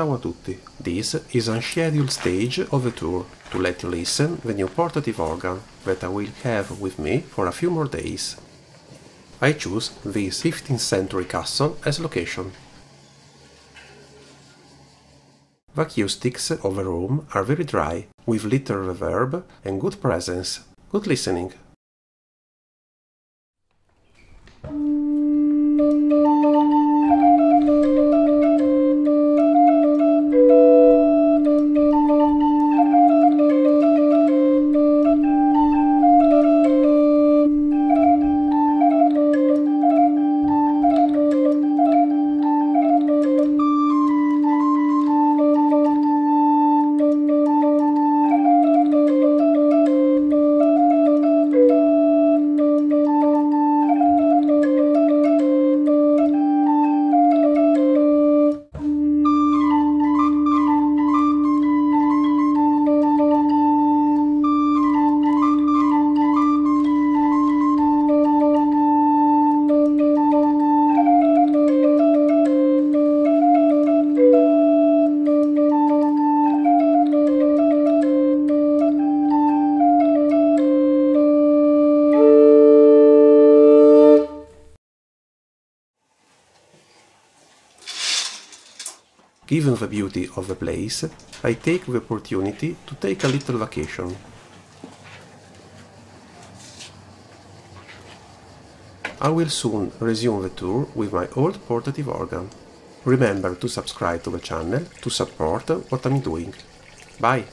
Ciao a tutti. This is a scheduled stage of the tour to let you listen the new portative organ that I will have with me for a few more days. I choose this 15th century castle as location. The acoustics of the room are very dry, with little reverb and good presence. Good listening. Given the beauty of the place, I take the opportunity to take a little vacation. I will soon resume the tour with my old portative organ. Remember to subscribe to the channel to support what I'm doing. Bye!